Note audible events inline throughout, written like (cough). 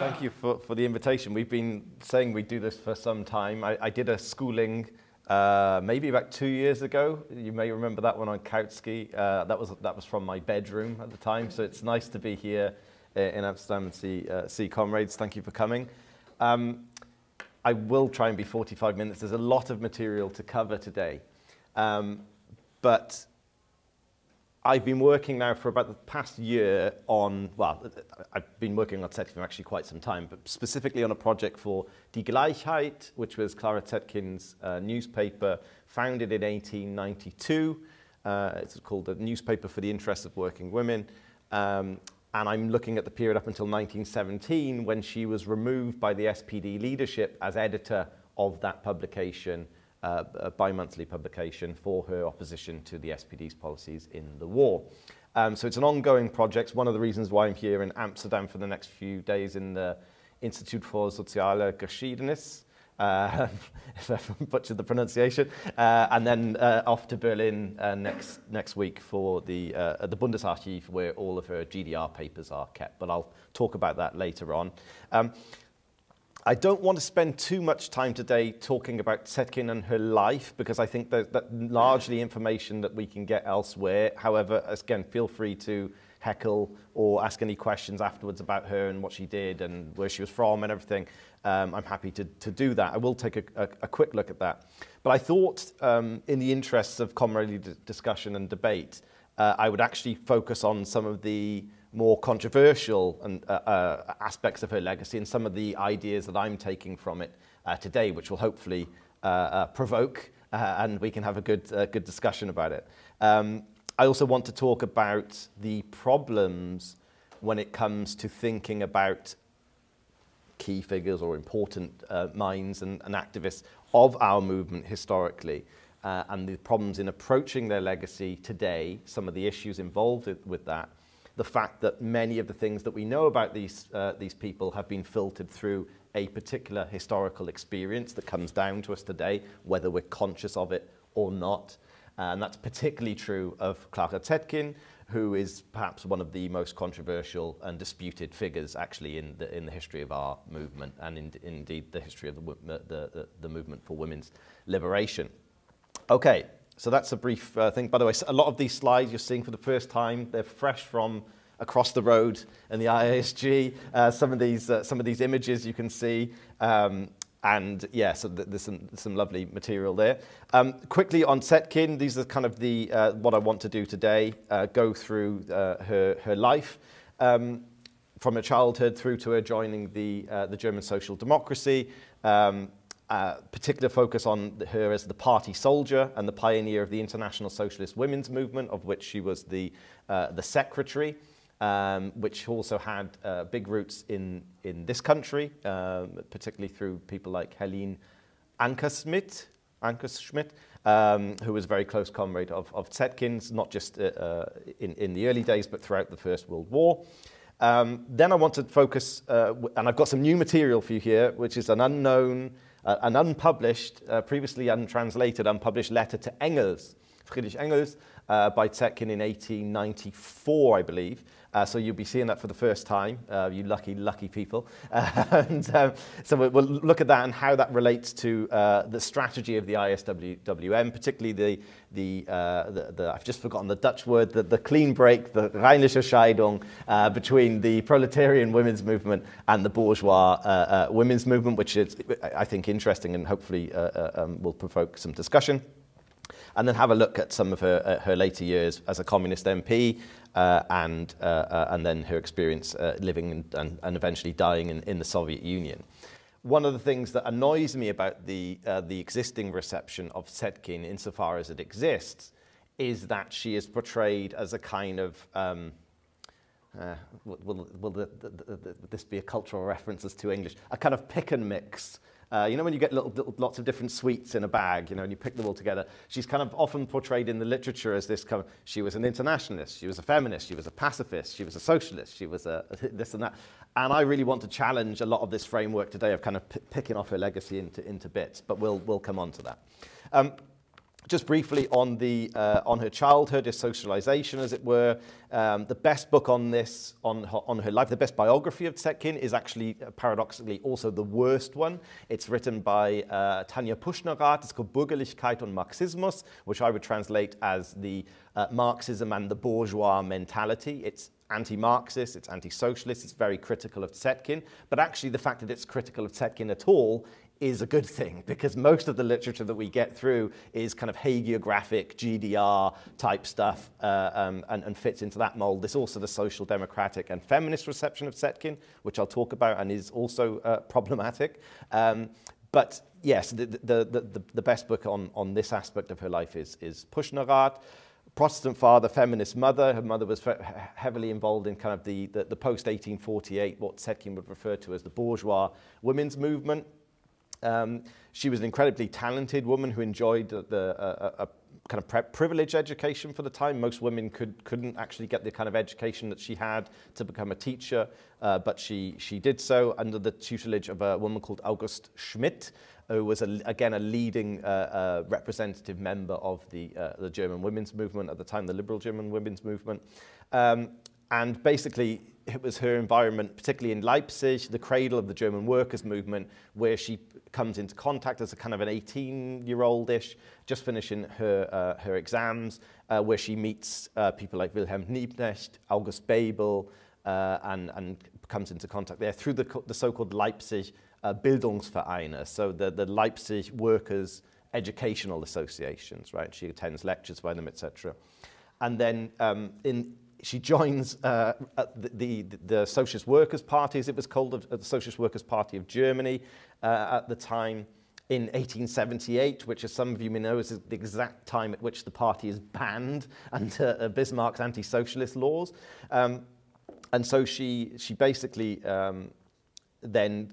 Thank you for, for the invitation. We've been saying we'd do this for some time. I, I did a schooling uh, maybe about two years ago. You may remember that one on Kautsky. Uh, that, was, that was from my bedroom at the time, so it's nice to be here uh, in Amsterdam and see, uh, see comrades. Thank you for coming. Um, I will try and be 45 minutes. There's a lot of material to cover today. Um, but I've been working now for about the past year on, well, I've been working on Zetkin for actually quite some time, but specifically on a project for Die Gleichheit, which was Clara Zetkin's uh, newspaper, founded in 1892. Uh, it's called the Newspaper for the Interests of Working Women. Um, and I'm looking at the period up until 1917 when she was removed by the SPD leadership as editor of that publication, uh, a bi-monthly publication for her opposition to the SPD's policies in the war. Um, so it's an ongoing project. One of the reasons why I'm here in Amsterdam for the next few days in the Institute for Soziale Geschiedenis, uh, (laughs) if I butchered the pronunciation, uh, and then uh, off to Berlin uh, next next week for the uh, the Bundesarchiv, where all of her GDR papers are kept. But I'll talk about that later on. Um, I don't want to spend too much time today talking about Zetkin and her life because I think that, that largely information that we can get elsewhere. However, again, feel free to heckle or ask any questions afterwards about her and what she did and where she was from and everything um, I'm happy to, to do that. I will take a, a, a quick look at that. But I thought, um, in the interests of comradely discussion and debate, uh, I would actually focus on some of the more controversial and, uh, uh, aspects of her legacy and some of the ideas that I'm taking from it uh, today, which will hopefully uh, uh, provoke uh, and we can have a good, good discussion about it. Um, I also want to talk about the problems when it comes to thinking about key figures or important minds and, and activists of our movement historically and the problems in approaching their legacy today, some of the issues involved with that, the fact that many of the things that we know about these, uh, these people have been filtered through a particular historical experience that comes down to us today, whether we're conscious of it or not. And that's particularly true of Clara Zetkin, who is perhaps one of the most controversial and disputed figures actually in the, in the history of our movement and in, indeed the history of the, the, the, the movement for women's liberation. Okay, so that's a brief uh, thing. By the way, a lot of these slides you're seeing for the first time, they're fresh from across the road in the IISG. Uh, some, of these, uh, some of these images you can see um, and yeah, so th there's some, some lovely material there. Um, quickly on Zetkin, these are kind of the, uh, what I want to do today, uh, go through uh, her, her life um, from her childhood through to her joining the, the German Social Democracy, um, uh, particular focus on her as the party soldier and the pioneer of the International Socialist Women's Movement, of which she was the, uh, the secretary um, which also had uh, big roots in, in this country, um, particularly through people like Helene Ankersmit, Ankersmit um, who was a very close comrade of, of Zetkin's, not just uh, uh, in, in the early days, but throughout the First World War. Um, then I want to focus, uh, and I've got some new material for you here, which is an unknown, uh, an unpublished, uh, previously untranslated, unpublished letter to Engels, Friedrich Engels, uh, by Zetkin in 1894, I believe. Uh, so you'll be seeing that for the first time, uh, you lucky, lucky people. (laughs) and um, so we'll look at that and how that relates to uh, the strategy of the ISWWM, particularly the, the, uh, the, the, I've just forgotten the Dutch word, the, the clean break, the reinliche Scheidung uh, between the proletarian women's movement and the bourgeois uh, women's movement, which is, I think, interesting and hopefully um, will provoke some discussion and then have a look at some of her, her later years as a communist MP uh, and, uh, uh, and then her experience uh, living and, and, and eventually dying in, in the Soviet Union. One of the things that annoys me about the, uh, the existing reception of Zetkin insofar as it exists is that she is portrayed as a kind of um, uh, will, will the, the, the, this be a cultural reference as to English? A kind of pick and mix uh, you know when you get little, little, lots of different sweets in a bag, you know, and you pick them all together. She's kind of often portrayed in the literature as this kind of, she was an internationalist, she was a feminist, she was a pacifist, she was a socialist, she was a this and that. And I really want to challenge a lot of this framework today of kind of picking off her legacy into, into bits, but we'll, we'll come on to that. Um, just briefly on, the, uh, on her childhood, her socialization, as it were. Um, the best book on this, on her, on her life, the best biography of Zetkin is actually, uh, paradoxically, also the worst one. It's written by uh, Tanja Puschnerat. It's called Bürgerlichkeit und Marxismus, which I would translate as the uh, Marxism and the bourgeois mentality. It's anti-Marxist, it's anti-socialist, it's very critical of Zetkin. but actually the fact that it's critical of Zetkin at all is a good thing because most of the literature that we get through is kind of hagiographic, GDR type stuff uh, um, and, and, fits into that mold. There's also the social democratic and feminist reception of Zetkin, which I'll talk about and is also uh, problematic. Um, but yes, the, the, the, the, best book on, on this aspect of her life is, is Puschnerat. Protestant father, feminist mother. Her mother was heavily involved in kind of the, the, the post-1848, what Zetkin would refer to as the bourgeois women's movement. Um, she was an incredibly talented woman who enjoyed the, the uh, a kind of privileged education for the time. Most women could, couldn't actually get the kind of education that she had to become a teacher, uh, but she, she did so under the tutelage of a woman called August Schmidt, who was, a, again, a leading uh, uh, representative member of the, uh, the German women's movement at the time, the liberal German women's movement. Um, and basically, it was her environment, particularly in Leipzig, the cradle of the German workers' movement, where she comes into contact as a kind of an 18-year-old-ish, just finishing her, uh, her exams, uh, where she meets uh, people like Wilhelm Liebknecht, August Bebel, uh, and, and comes into contact there through the, the so-called Leipzig uh, Bildungsvereine, so the, the Leipzig Workers' Educational Associations, right? She attends lectures by them, etc. And then um, in she joins uh, the, the, the, Socialist Workers' Party, as it was called, the Socialist Workers' Party of Germany uh, at the time in 1878, which, as some of you may know, is the exact time at which the party is banned (laughs) under uh, Bismarck's anti-socialist laws. Um, and so she, she basically um, then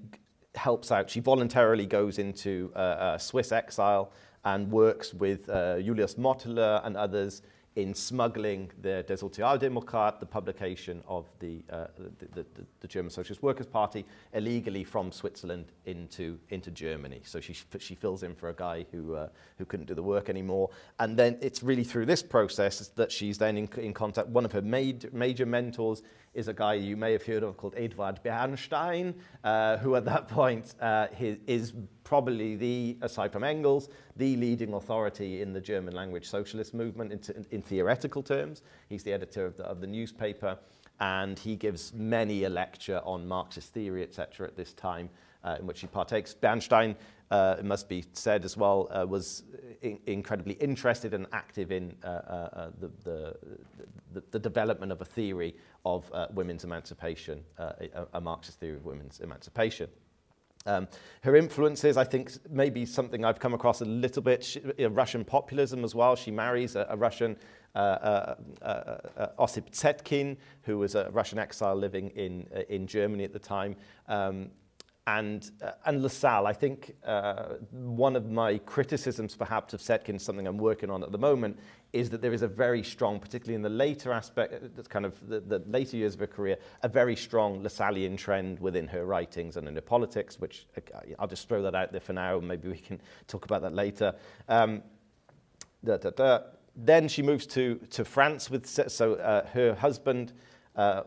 helps out. She voluntarily goes into uh, Swiss exile and works with uh, Julius Motteler and others in smuggling the Der Sozialdemokrat, the publication of the, uh, the, the, the, German Socialist Workers' Party, illegally from Switzerland into, into Germany. So she, she fills in for a guy who, uh, who couldn't do the work anymore. And then it's really through this process that she's then in, in contact. One of her major, major mentors is a guy you may have heard of called Eduard Bernstein, uh, who at that point uh, is probably the, aside from Engels, the leading authority in the German language socialist movement in, in, theoretical terms. He's the editor of the, of the newspaper, and he gives many a lecture on Marxist theory, etc., at this time, uh, in which he partakes. Bernstein, uh, it must be said as well, uh, was in incredibly interested and active in uh, uh, uh, the, the, the, the, development of a theory of women's emancipation, a, a Marxist theory of women's emancipation. Um, her influences, I think, maybe something I've come across a little bit, she, uh, Russian populism as well. She marries a, a Russian, uh, uh, uh, uh Osip Zetkin, who was a Russian exile living in, in Germany at the time. Um, and, uh, and Lassalle, I think uh, one of my criticisms perhaps of Zetkin, something I'm working on at the moment, is that there is a very strong, particularly in the later aspect, uh, that's kind of the, the later years of her career, a very strong Lassallean trend within her writings and in her politics, which uh, I'll just throw that out there for now, maybe we can talk about that later. Um, da, da, da. Then she moves to, to France with, so uh, her husband, uh,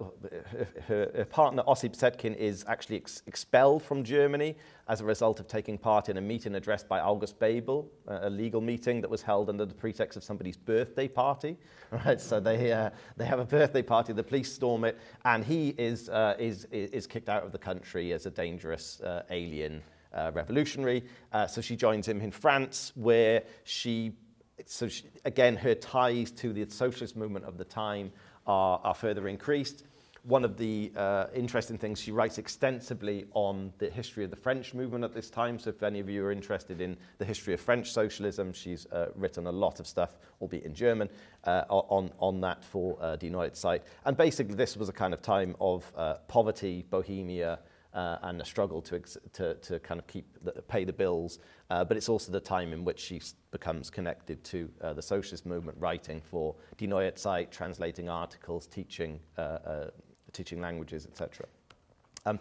her, partner Ossip Zetkin is actually ex expelled from Germany as a result of taking part in a meeting addressed by August Bebel, uh, a legal meeting that was held under the pretext of somebody's birthday party. (laughs) Right, so they, uh, they have a birthday party, the police storm it, and he is, uh, is, is kicked out of the country as a dangerous uh, alien revolutionary. So she joins him in France, where she, so she, again, her ties to the socialist movement of the time are, are further increased. One of the uh, interesting things, she writes extensively on the history of the French movement at this time. So if any of you are interested in the history of French socialism, she's uh, written a lot of stuff, albeit in German, uh, on, on that for uh, Die Zeit. And basically this was a kind of time of uh, poverty, bohemia, uh, and a struggle to, to, to kind of keep the, pay the bills. Uh, but it's also the time in which she becomes connected to uh, the socialist movement, writing for Die Neue Zeit, translating articles, teaching, uh, uh, teaching languages, etc. Um,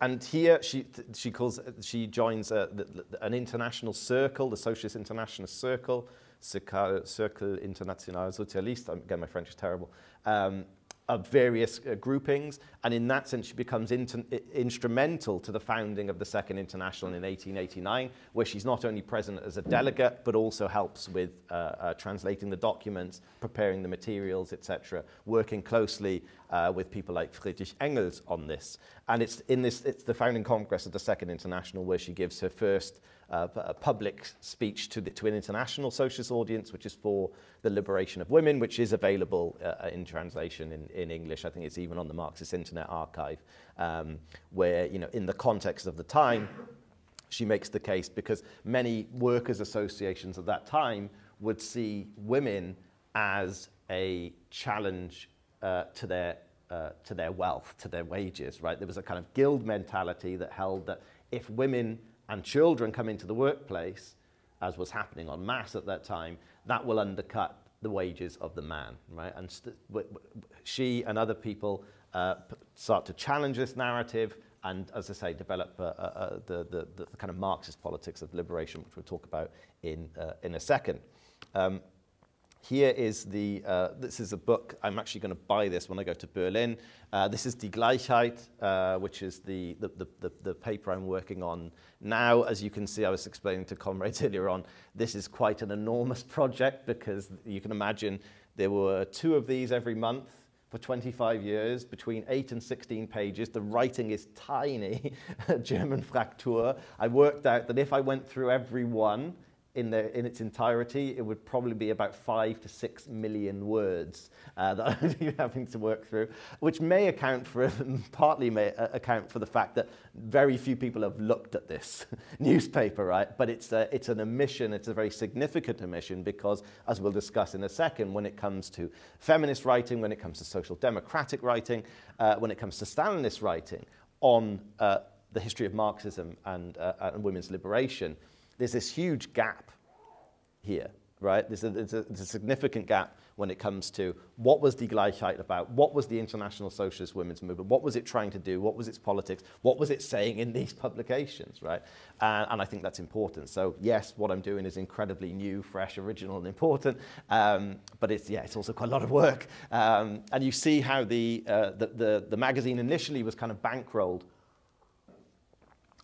and here she, she, calls, she joins a, uh, the, an international circle, the Socialist International Circle, Cercle International Socialiste, again, my French is terrible, um, of various uh, groupings, and in that sense, she becomes instrumental to the founding of the Second International in 1889, where she's not only present as a delegate, but also helps with uh, uh, translating the documents, preparing the materials, etc., working closely uh, with people like Friedrich Engels on this. And it's in this, it's the founding congress of the Second International where she gives her first uh, a public speech to, the, to an international socialist audience, which is for the liberation of women, which is available uh, in translation in, in English. I think it's even on the Marxist Internet Archive, um, where, you know, in the context of the time, she makes the case because many workers' associations at that time would see women as a challenge uh, to their uh, to their wealth, to their wages, right? There was a kind of guild mentality that held that if women and children come into the workplace, as was happening en masse at that time, that will undercut the wages of the man, right? And she and other people uh, start to challenge this narrative and, as I say, develop uh, uh, uh, the, the, the, kind of Marxist politics of liberation, which we'll talk about in, uh, in a second. Um, here is the, uh, this is a book, I'm actually going to buy this when I go to Berlin. Uh, this is Die Gleichheit, uh, which is the, the, the, the, paper I'm working on now. As you can see, I was explaining to comrades (laughs) earlier on, this is quite an enormous project because you can imagine there were two of these every month for 25 years, between 8 and 16 pages. The writing is tiny, (laughs) German Fraktur. I worked out that if I went through every one, in, in its entirety, it would probably be about five to six million words uh, (laughs) that I'm having to work through, which may account for, (laughs) partly may uh, account for the fact that very few people have looked at this (laughs) newspaper, right? But it's, a, it's an omission, it's a very significant omission because, as we'll discuss in a second, when it comes to feminist writing, when it comes to social democratic writing, uh, when it comes to Stalinist writing on uh, the history of Marxism and, uh, and women's liberation, there's this huge gap here, right? There's a, there's, a, there's a, significant gap when it comes to what was Die Gleichheit about, what was the International Socialist Women's Movement, what was it trying to do, what was its politics, what was it saying in (laughs) these publications, right? And, and I think that's important. So yes, what I'm doing is incredibly new, fresh, original, and important, um, but it's, yeah, it's also quite a lot of work. Um, and you see how the, uh, the, the, the magazine initially was kind of bankrolled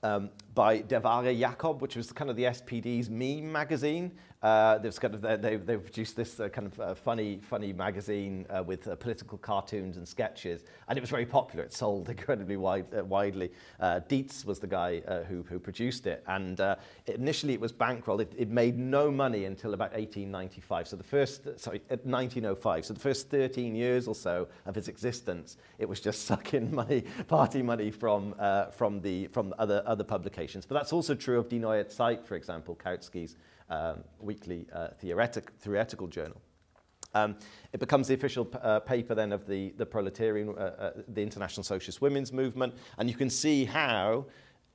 um, by Der Wahre Jakob, which was kind of the SPD's meme magazine. Uh, kind of, they, they produced this uh, kind of uh, funny, funny magazine uh, with uh, political cartoons and sketches, and it was very popular. It sold (laughs) incredibly wide, uh, widely. Dietz was the guy who, who produced it, and initially it was bankrolled. It, it made no money until about 1895. So the first, sorry, 1905. So the first 13 years or so of its existence, it was just (laughs) sucking money, party money from from the from other other publications. But that's also true of Die Neue Zeit, for example, Kautsky's um, weekly uh, theoretic, theoretical journal. Um, it becomes the official uh, paper then of the, the proletarian, uh, uh, the International Socialist Women's Movement, and you can see how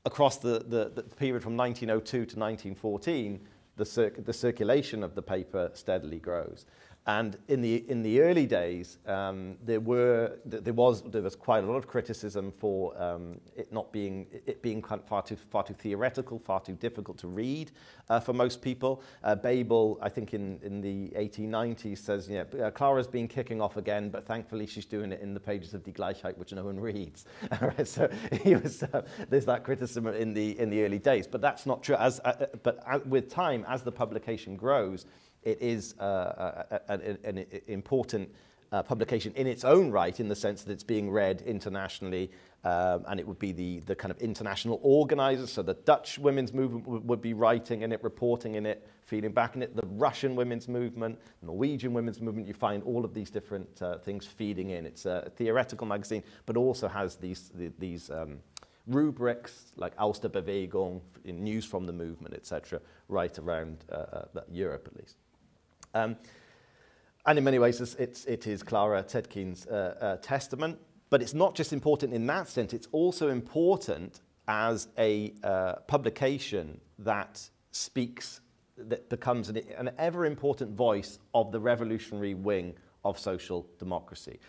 across the, the, the period from 1902 to 1914, the, cir the circulation of the paper steadily grows. And in the, in the early days, um, there, were, there, was, there was quite a lot of criticism for um, it not being, it being far too, far too theoretical, far too difficult to read uh, for most people. Uh, Bebel, I think in, in the 1890s, says, uh, Clara's been kicking off again, but thankfully she's doing it in the pages of Die Gleichheit, which no one (laughs) reads. (laughs) right, so was, uh, there's that criticism in the, in the early days, but that's not true. As, uh, but with time, as the publication grows, it is uh, an, an important uh, publication in its own right, in the sense that it's being read internationally, um, and it would be the, the kind of international organizers. So the Dutch women's movement would, be writing in it, reporting in it, feeding back in it. The Russian women's movement, Norwegian women's movement, you find all of these different uh, things feeding in. It's a theoretical magazine, but also has these, the, these um, rubrics like Aus der Bewegung, news from the movement, etc., right around uh, uh, Europe at least. Um, and in many ways, it's, it is Clara Zetkin's uh, uh, testament. But it's not just important in that sense, it's also important as a uh, publication that speaks, that becomes an, an ever important voice of the revolutionary wing of social democracy.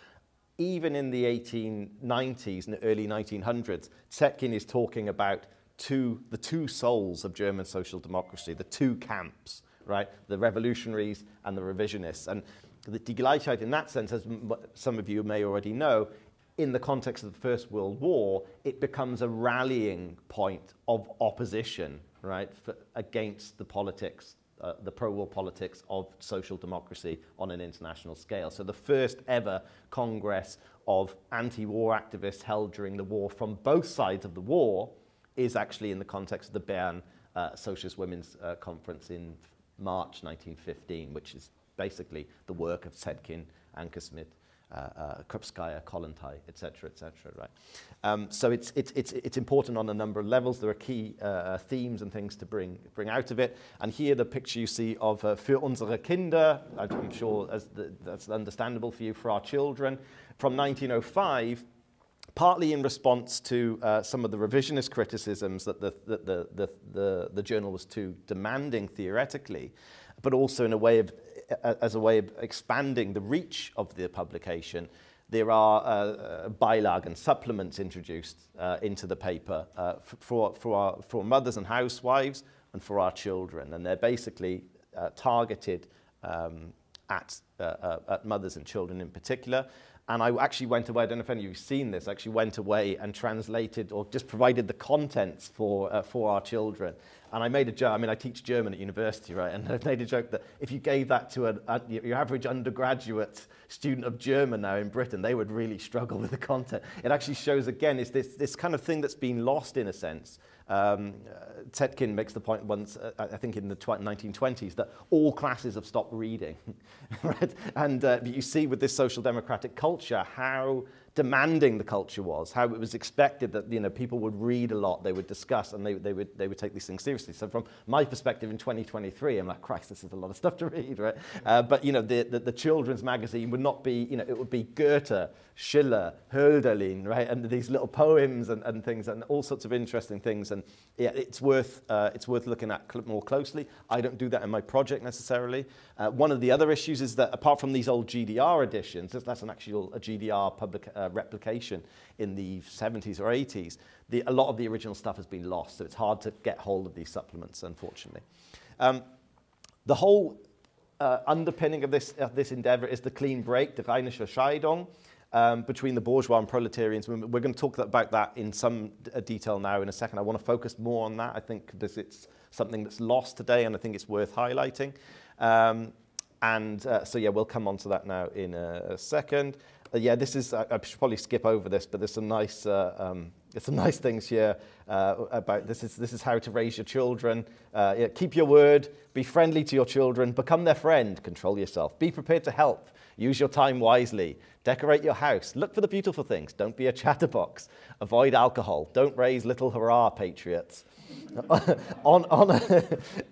Even in the 1890s and early 1900s, Zetkin is talking about two, the two souls of German social democracy, the two camps right? The revolutionaries and the revisionists. And the Die Gleichheit, in that sense, as some of you may already know, in the context of the First World War, it becomes a rallying point of opposition, right, for, against the politics, uh, the pro-war politics of social democracy on an international scale. So the first ever Congress of anti-war activists held during the war from both sides of the war is actually in the context of the Bern uh, Socialist Women's uh, Conference in March 1915, which is basically the work of Zetkin, Ankersmit, uh, uh, Krupskaya, Kollontai, etc., etc. Right. Um, so it's, it's, it's, it's important on a number of levels. There are key uh, uh, themes and things to bring, bring out of it. And here the picture you see of uh, Für unsere Kinder, I'm sure as the, that's understandable for you, for our children, from 1905, partly in response to uh, some of the revisionist criticisms that the, the, the, the, the, journal was too demanding theoretically, but also in a way of, as a way of expanding the reach of the publication, there are uh, uh, and supplements introduced uh, into the paper uh, for, for, our, for mothers and housewives and for our children. And they're basically uh, targeted um, at, uh, at mothers and children in particular. And I actually went away, I don't know if any of you have seen this, I actually went away and translated or just provided the contents for, uh, for our children. And I made a joke, I mean, I teach German at university, right? And (laughs) I made a joke that if you gave that to a, a, your average undergraduate student of German now in Britain, they would really struggle with the content. It actually shows, again, it's this, this kind of thing that's been lost in a sense. Um, uh, Zetkin makes the point once, uh, I think in the 1920s, that all classes have stopped reading. (laughs) right? And uh, you see with this social democratic culture how demanding the culture was, how it was expected that you know, people would read a lot, they would discuss, and they, they, would, they would take these things seriously. So from my perspective in 2023, I'm like, Christ, this is a lot of stuff to read, right? Uh, but you know, the, the, the, children's magazine would not be, you know, it would be Goethe, Schiller, Hölderlin, right? And these little poems and, and things and all sorts of interesting things. And yeah, it's worth, uh, it's worth looking at cl more closely. I don't do that in my project necessarily. Uh, one of the other issues is that apart from these old GDR editions, that's an actual a GDR public, uh, replication in the 70s or 80s, the, a lot of the original stuff has been lost, so it's hard to get hold of these supplements, unfortunately. Um, the whole uh, underpinning of this, of this endeavor is the clean break, the reinliche Scheidung, um, between the bourgeois and proletarians. We're going to talk about that in some uh, detail now in a second. I want to focus more on that. I think this, it's something that's lost today, and I think it's worth highlighting. Um, and uh, so, yeah, we'll come on to that now in a, a second. Uh, yeah, this is, I, I, should probably skip over this, but there's some nice, uh, um, there's some (laughs) nice things here uh, about this is, this is how to raise your children. Uh, yeah, keep your word, be friendly to your children, become their friend, control yourself, be prepared to help, use your time wisely, decorate your house, look for the beautiful things, don't be a (laughs) chatterbox, avoid alcohol, don't raise little hurrah patriots. (laughs) on, honor,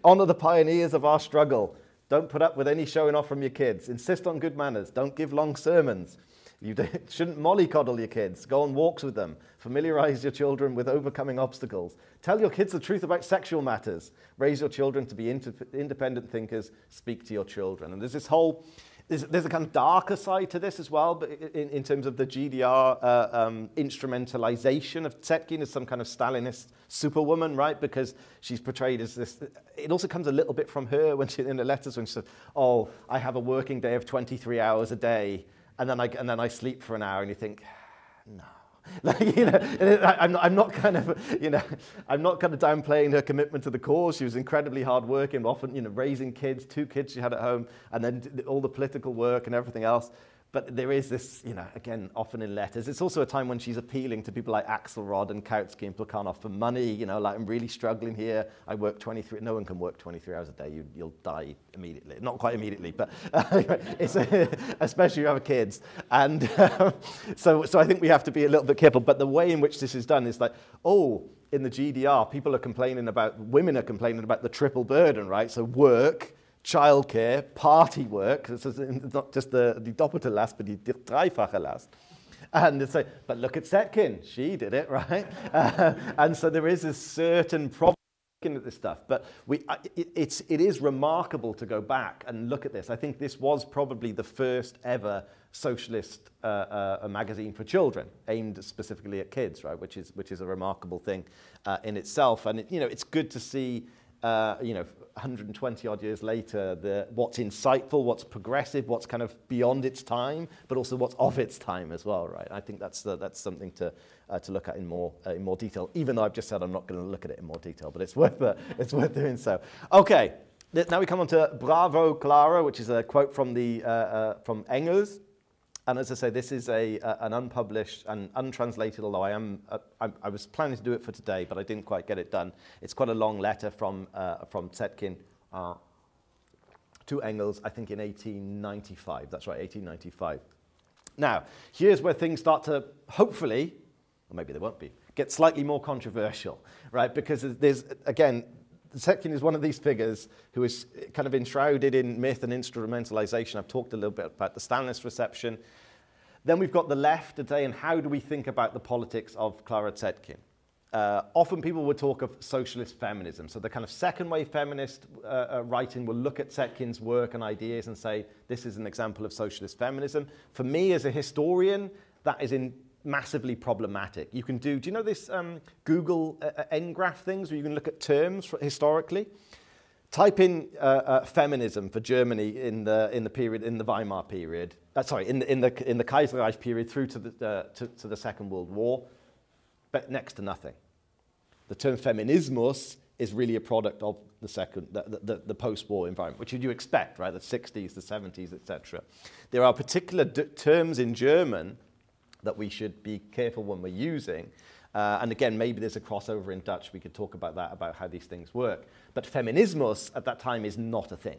honor the pioneers of our struggle. Don't put up with any showing off from your kids. Insist on good manners. Don't give long sermons. You (laughs) shouldn't mollycoddle your kids. Go on walks with them. Familiarize your children with overcoming obstacles. Tell your kids the truth about sexual matters. Raise your children to be independent thinkers. Speak to your children. And there's this whole there's, there's a kind of darker side to this as well, but in, in terms of the GDR uh, um, instrumentalization of Zetkin as some kind of Stalinist superwoman, right? Because she's portrayed as this. It also comes a little bit from her when she in the letters when she said, "Oh, I have a working day of 23 hours a day, and then I and then I sleep for an hour," and you think, no. (laughs) Like, you know, I'm not, I'm not kind of, you know, I'm not kind of downplaying her commitment to the cause. She was incredibly hardworking, often, you know, raising kids, two kids she had at home, and then all the political work and everything else. But there is this, you know, again, often in letters. It's also a time when she's appealing to people like Axelrod and Kautsky and Plekhanov for money. You know, like I'm really struggling here. I work 23. No one can work 23 hours a day. You, you'll die immediately. Not quite immediately, but (laughs) uh, it's (laughs) especially if you have kids. And um, (laughs) so, so I think we have to be a little bit careful. But the way in which this is done is like, oh, in the GDR, people are complaining about, women are complaining about the triple burden, right? So work childcare, party work, this is not just the, the doppelte Last, but the dreifache Last. And they say, but look at Zetkin, she did it, (laughs) right? Uh, and so there is a certain problem at this stuff. But we, it, it's, it is remarkable to go back and look at this. I think this was probably the first ever socialist uh, uh, magazine for children, aimed specifically at kids, right? Which is, which is a remarkable thing uh, in itself. And, it, you know, it's good to see uh, you know, 120 odd years later, the, what's insightful, what's progressive, what's kind of beyond its time, but also what's of its time as well, right? I think that's, that's something to, uh, to look at in more, uh, in more detail, even though I've just said I'm not going to look at it in more detail, but it's (laughs) worth, uh, it's worth doing so. Okay, now we come on to Bravo Clara, which is a quote from, the, uh, uh, from Engels. And as I say, this is a, an unpublished and untranslated, although I, am, uh, I, I, was planning to do it for today, but I didn't quite get it done. It's quite a long letter from, uh, from Zetkin uh, to Engels, I think in 1895. That's right, 1895. Now, here's where things start to, hopefully, or maybe they won't be, get slightly more controversial, (laughs) right? Because there's, again, Zetkin is one of these figures who is kind of enshrouded in myth and instrumentalization. I've talked a little bit about the Stalinist reception. Then we've got the left today, and how do we think about the politics of Clara Zetkin? Uh, often people would talk of socialist feminism. So the kind of second wave feminist uh, uh, writing will look at Zetkin's work and ideas and say, this is an example of socialist feminism. For me as a historian, that is in massively problematic. You can do, do you know this um, Google uh, uh ngram things where you can look at terms for, historically? Type in uh, uh, feminism for Germany in the, in the period, in the Weimar period, uh, sorry, in the, in, the, in the Kaiserreich period through to the, uh, to, to the Second World War, but next to nothing. The term feminismus is really a product of the second, the, the, the post-war environment, which you expect, right? The 60s, the 70s, etc. There are particular terms in German that we should be careful when we're using. Uh, and again, maybe there's a crossover in Dutch. We could talk about that, about how these things work. But feminismus at that time is not a thing,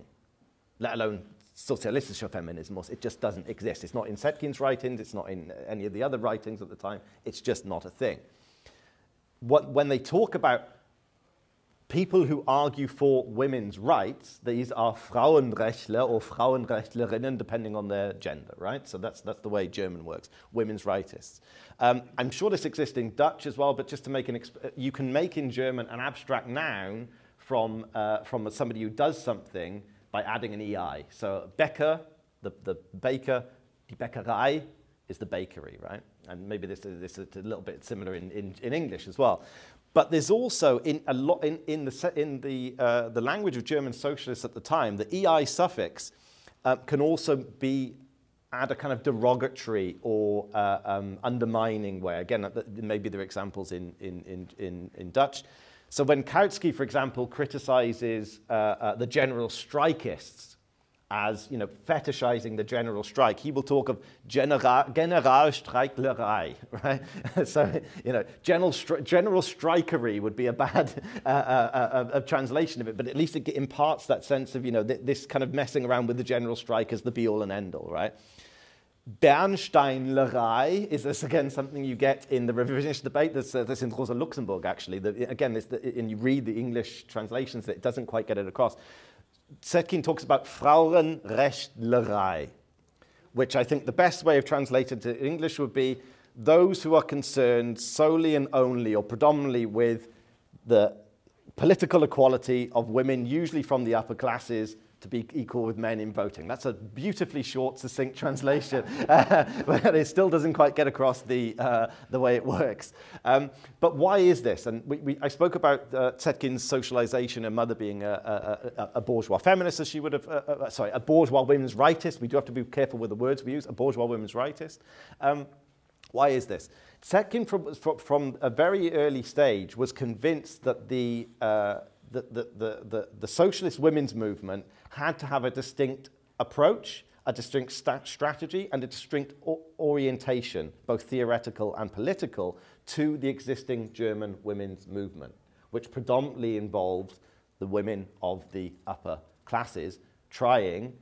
let alone sozialistischer Feminismus. It just doesn't exist. It's not in Zetkin's writings. It's not in any of the other writings at the time. It's just not a thing. What, when they talk about people who argue for women's rights, these are Frauenrechtler or Frauenrechtlerinnen, depending on their gender, right? So that's, that's the way German works, women's rightists. Um, I'm sure this exists in Dutch as well, but just to make an, you can make in German an abstract noun from, uh, from somebody who does something by adding an EI. So Becker, the, the baker, die Bäckerei is the bakery, right? And maybe this is, this is a little bit similar in, in, in English as well. But there's also in a lot in, in the in the uh, the language of German socialists at the time, the ei suffix uh, can also be add a kind of derogatory or uh, um, undermining way. Again, maybe there are examples in in in in, Dutch. So when Kautsky, for example, criticizes uh, uh, the general strikists as you know, fetishizing the general strike. He will talk of genera Generalstreiklerei, (laughs) right? (laughs) so, you know, general, stri general strikery would be a bad (laughs) uh, uh, uh, translation of it, but at least it imparts that sense of, you know, th this kind of messing around with the general strike as the be-all and end-all, right? Bernsteinlerei is this again something you get in the revisionist debate. There's, uh, in Rosa Luxemburg actually. The, again, the, and you read the English translations, it doesn't quite get it across. Zetkin talks about Frauenrechtlerei, which I think the best way of translating to English would be those who are concerned solely and only or predominantly with the political equality of women, usually from the upper classes, to be equal with men in voting. That's a beautifully short, succinct translation, uh, (laughs) (laughs) but it still doesn't quite get across the, uh, the way it works. Um, but why is this? And we, we, I spoke about uh, socialization and mother being a, a, a, bourgeois feminist, as she would have, uh, uh, sorry, a bourgeois women's rightist. We do have to be careful with the words we use, a bourgeois women's rightist. Um, why is this? Zetkin, from, from a very early stage, was convinced that the, uh, the, the, the, the, the socialist women's movement had to have a distinct approach, a distinct strategy, and a distinct orientation, both theoretical and political, to the existing German women's movement, which predominantly involved the women of the upper classes trying,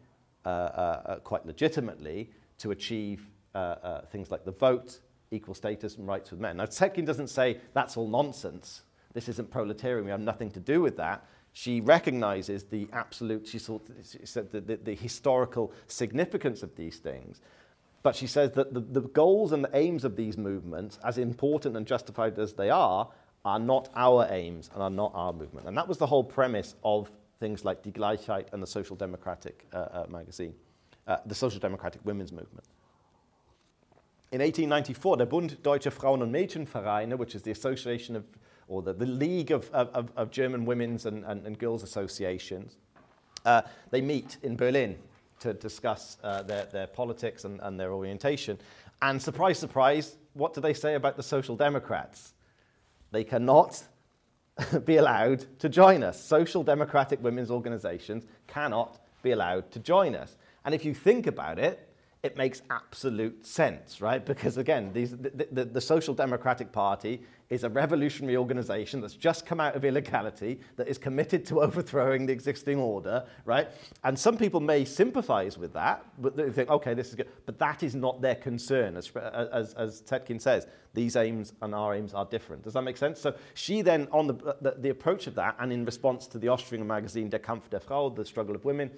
uh, uh, uh quite legitimately, to achieve uh, uh, things like the vote, equal status, and rights with men. Now, Zetkin doesn't say that's all nonsense. This isn't proletarian. We have nothing to do with that she recognizes the absolute, she, saw, she said the, the, the, historical significance of these things. But she says that the, the goals and the aims of these movements, as important and justified as they are, are not our aims and are not our movement. And that was the whole premise of things like Die Gleichheit and the Social Democratic uh, uh, magazine, uh, the Social Democratic Women's Movement. In 1894, the Bund Deutsche Frauen- und Mädchenvereine, which is the association of or the, the League of, of, of German Women's and, and, and Girls Associations. Uh, they meet in Berlin to discuss uh, their, their politics and, and their orientation. And surprise, surprise, what do they say about the Social Democrats? They cannot (laughs) be allowed to join us. Social democratic women's organizations cannot be allowed to join us. And if you think about it, it makes absolute sense, right? Because again, these, the, the, the, Social Democratic Party is a revolutionary organization that's just come out of illegality, that is committed to (laughs) overthrowing the existing order, right? And some people may sympathize with that, but they think, okay, this is good. But that is not their concern. As, uh, as, as Zetkin says, these aims and our aims are different. Does that make sense? So she then, on the, the, the approach of that, and in response to the Austrian magazine Der Kampf der Frau, The Struggle of Women,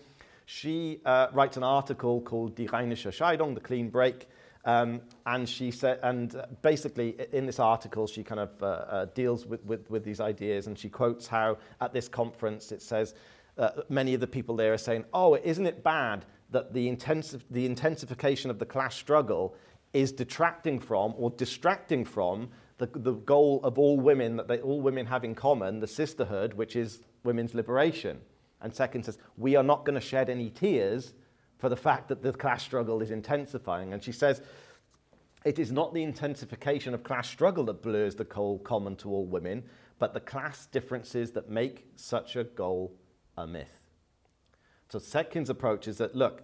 she uh, writes an article called Die reinliche Scheidung, The Clean Break, um, and she said, and basically in this article, she kind of uh, uh, deals with, with, with these ideas, and she quotes how at this conference it says uh, many of the people there are saying, "Oh, isn't it bad that the, intensive, the intensification of the class struggle is detracting from or distracting from the, the goal of all women that they, all women have in common, the sisterhood, which is women's liberation." And second says, "We are not going to shed any tears." for the fact that the class struggle is intensifying. And she says, it is not the intensification of class struggle that blurs the goal common to all women, but the class differences that make such a goal a myth. So Zetkin's approach is that, look,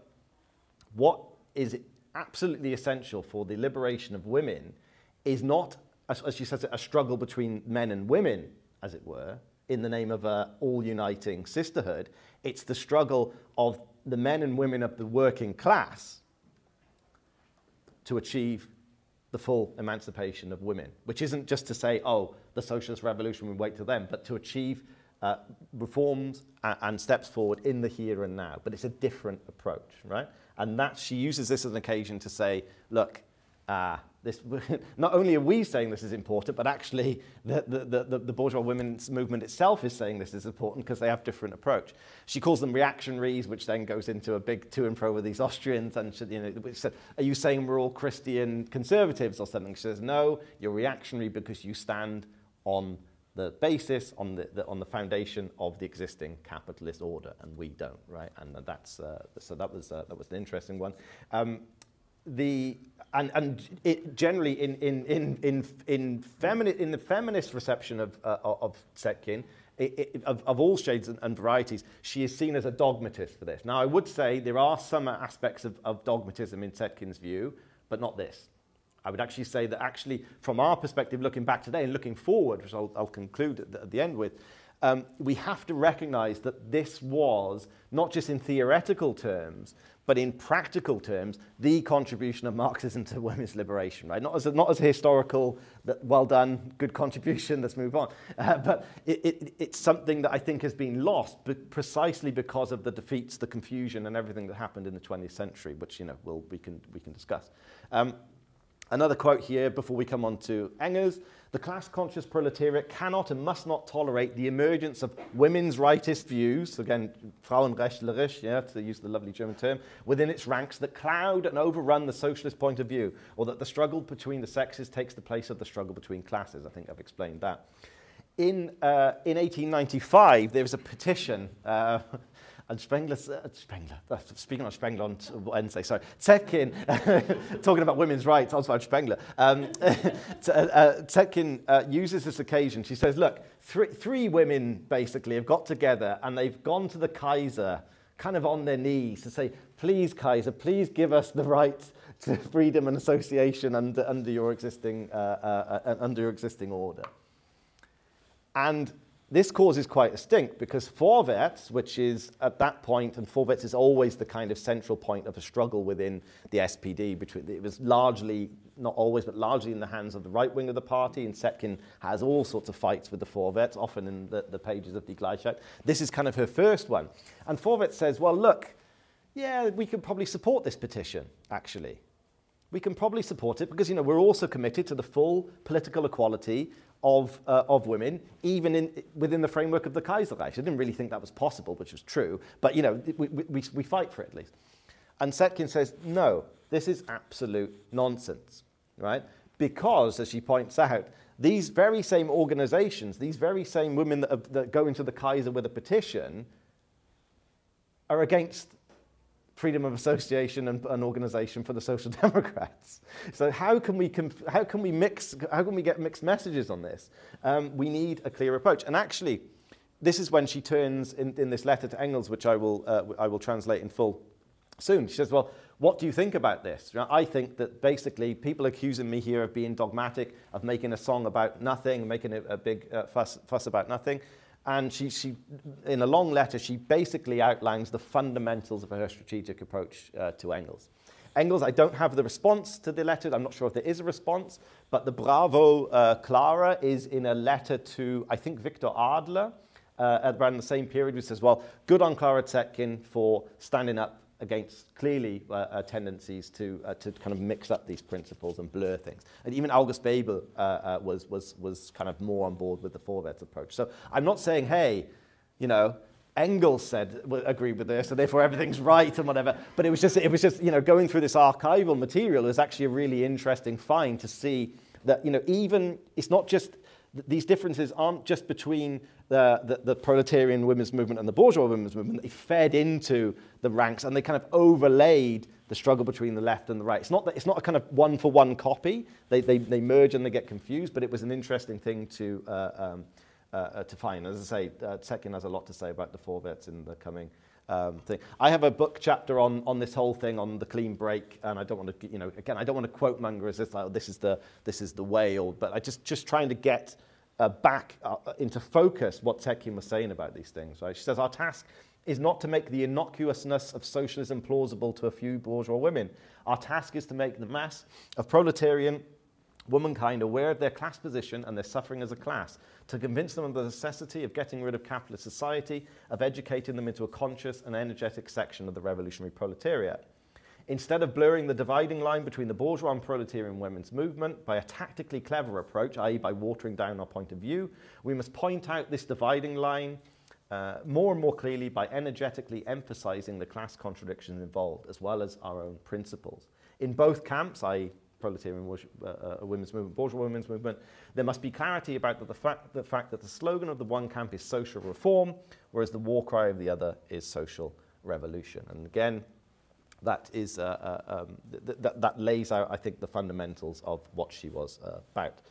what is absolutely essential for the liberation of women is not, as, she says, a struggle between men and women, as it were, in the name of a all-uniting sisterhood. It's the struggle of the men and women of the working class to achieve the full emancipation of women, which isn't just to say, oh, the socialist revolution, we wait till then, but to achieve uh, reforms and, and steps forward in the here and now. But it's a different approach, right? And that she uses this as an occasion to say, look, uh, this, (laughs) not only are we saying this is important, but actually the, the, the, the bourgeois women's movement itself is saying this is important because they have different approach. She calls them reactionaries, which then goes into a big to and fro with these Austrians. And she, you know, which said, are you saying we're all Christian conservatives or something? She says, no, you're reactionary because you stand on the basis, on the, the, on the foundation of the existing capitalist order, and we don't, right? And that's, uh, so that was, uh, that was an interesting one. Um, the and, and it generally in, in, in, in, in, femini- in the feminist reception of, uh, of Zetkin, it, it, of, of all shades and, and, varieties, she is seen as a dogmatist for this. Now, I would say there are some aspects of, of dogmatism in Zetkin's view, but not this. I would actually say that actually, from our perspective, looking back today and looking forward, which I'll, I'll conclude at the, at the end with, um, we have to recognize that this was, not just in theoretical terms, but in practical terms, the contribution of Marxism to women's liberation, right? Not as a, not as a historical, well done, good contribution, let's move on. Uh, but it, it, it's something that I think has been lost precisely because of the defeats, the confusion, and everything that happened in the 20th century, which, you know, we'll, we, can, we can discuss. Um, Another quote here before we come on to Engels. The class-conscious proletariat cannot and must not tolerate the emergence of women's rightist views, again, Frauenrechtlerisch, yeah, to use the lovely German term, within its ranks that cloud and overrun the socialist point of view, or that the struggle between the sexes takes the place of the struggle between classes. I think I've explained that. In, uh, in 1895, there was a petition uh, (laughs) and Spengler, uh, Spengler, uh, speaking of Spengler on Wednesday, sorry, Zetkin, (laughs) talking about women's rights, Oswald Spengler, um, (laughs) uh, uh, Zetkin uh, uses this occasion. She says, look, three, three women basically have got together and they've gone to the Kaiser kind of on their knees to say, please, Kaiser, please give us the right to freedom and association under, under, your, existing, uh, uh, uh, under your existing order. And this causes quite a stink because Vorwärts, which is at that point, and Vorwärts is always the kind of central point of a struggle within the SPD. Between, it was largely, not always, but largely in the hands of the right wing of the party, and Zetkin has all sorts of fights with the Vorwärts, often in the, the pages of Die Gleichheit. This is kind of her first one. And Vorwärts says, well, look, yeah, we could probably support this petition, actually. We can probably support it because, you know, we're also committed to the full political equality of, uh, of women, even in, within the framework of the Kaiserreich. I didn't really think that was possible, which was true, but you know, we, we, we fight for it at least. And Zetkin says, no, this is absolute nonsense, right? because, as she points out, these very same organizations, these very same women that, that go into the Kaiser with a petition, are against freedom of association and an organization for the Social (laughs) Democrats. So how can we, how can we mix, how can we get mixed messages on this? Um, we need a clear approach. And actually, this is when she turns in, in this letter to Engels, which I will, uh, I will translate in full soon. She says, well, what do you think about this? You know, I think that basically people accusing me here of being dogmatic, of making a song about nothing, making a, a big uh, fuss, fuss about nothing. And she, she, in a long letter, she basically outlines the fundamentals of her strategic approach uh, to Engels. Engels, I don't have the response to the letter. I'm not sure if there is a response, but the Bravo uh, Clara is in a letter to, I think, Victor Adler uh, at around the same period, who says, well, good on Clara Zetkin for standing up against clearly uh, uh, tendencies to, uh, to kind of mix up these principles and blur things. And even August Bebel uh, uh, was, was, was kind of more on board with the Vorwärts approach. So I'm not saying, hey, you know, Engels said agreed with this, so therefore everything's right and whatever. But it was just it was just you know going through this archival material is actually a really interesting find to see that you know even it's not just these differences aren't just between the, the, the, proletarian women's movement and the bourgeois women's movement. They fed into the ranks and they kind of overlaid the struggle between the left and the right. It's not, that, it's not a kind of one for one copy. They, they, they merge and they get confused, but it was an interesting thing to, uh, um, uh, uh, to find. As I say, uh, has a lot to say about the Vorwärts in the coming um, thing. I have a book chapter on, on this whole thing, on the clean break, and I don't want to, you know, again, I don't want to quote monger as this, like, this is the, this is the way, or, but I just, just trying to get uh, back uh, into focus what Zetkin was saying about these things. Right? She says, Our task is not to make the innocuousness of socialism plausible to a few bourgeois women. Our task is to make the mass of proletarian womankind aware of their class position and their suffering as a class, to convince them of the necessity of getting rid of capitalist society, of educating them into a conscious and energetic section of the revolutionary proletariat. Instead of blurring the dividing line between the bourgeois and proletarian women's movement by a tactically clever approach, i.e., by watering down our point of view, we must point out this dividing line uh, more and more clearly by energetically emphasizing the class contradictions involved, as well as our own principles. In both camps, i.e., proletarian uh, uh, women's movement, bourgeois women's movement, there must be clarity about the, fact, the fact that the slogan of the one camp is social reform, whereas the war cry of the other is social revolution. And again, that is uh, uh, um, th th that lays out, I think, the fundamentals of what she was uh, about.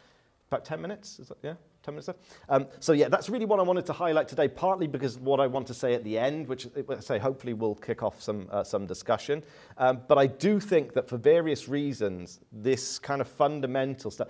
About 10 minutes, is that, yeah? 10 minutes left. Um, so yeah, that's really what I wanted to highlight today, partly because what I want to say at the end, which I say hopefully will kick off some, uh, some discussion. Um, but I do think that for various reasons, this kind of fundamental stuff,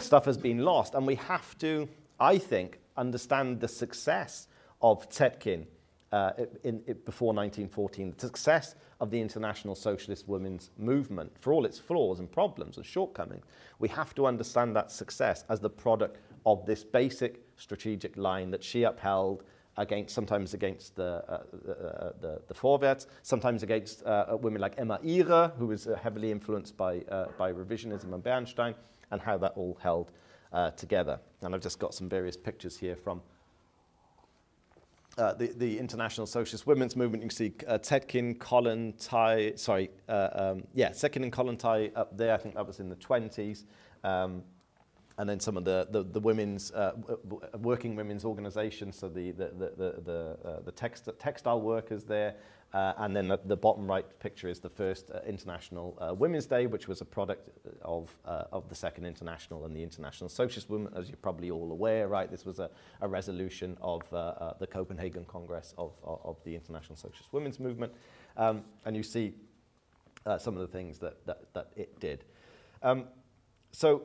stuff has been lost. And we have to, I think, understand the success of Zetkin uh, in, in, before 1914, the success of the international socialist women's movement, for all its flaws and problems and shortcomings, we have to understand that success as the product of this basic strategic line that she upheld against sometimes against the, uh, uh, the, the Vorwärts, sometimes against uh, women like Emma Ihrer, who was uh, heavily influenced by, uh, by revisionism and Bernstein, and how that all held uh, together. And I've just got some various pictures here from uh, the, the International Socialist Women's Movement. You can see uh, Zetkin, Kollontai, sorry, uh, um, yeah, Zetkin and Kollontai up there. I think that was in the 20s. Um, and then some of the, the, the women's, uh, working women's organizations, so the, the, the, the, uh, the text, textile workers there, uh, and then the, the bottom right picture is the first uh, International uh, Women's Day, which was a product of, uh, of the Second International and the International Socialist Movement, as you're probably all aware, right? This was a, a resolution of uh, uh, the Copenhagen Congress of, of, of the International Socialist Women's Movement. Um, and you see uh, some of the things that, that, that it did. Um, so